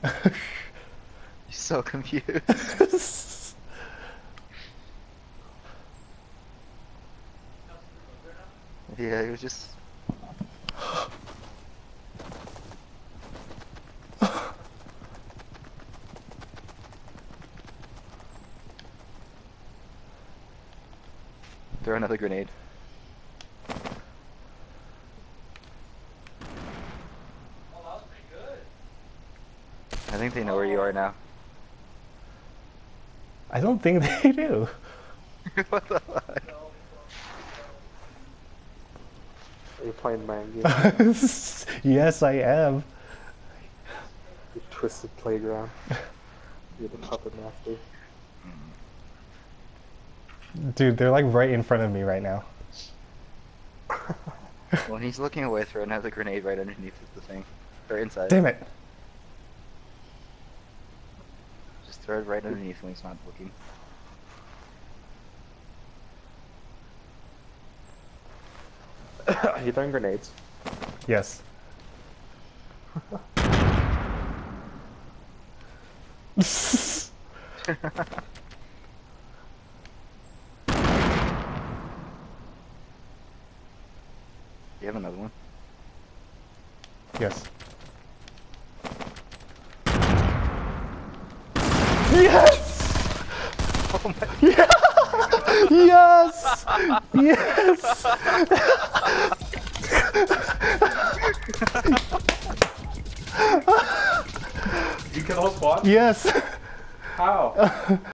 You're so confused. yeah, he was just. Throw another grenade. I think they know where you are now. I don't think they do. what the fuck? Are you playing mind games? yes, I am. you twisted playground. You're the puppet master. Dude, they're like right in front of me right now. When he's looking away, throw another grenade right underneath the thing. Or inside. Damn it. Just throw it right underneath when he's not looking. Are you throwing grenades? Yes. You have another one? yes. Yes! Oh my Yeah! Yes! Yes! You kill all squad? Yes! How?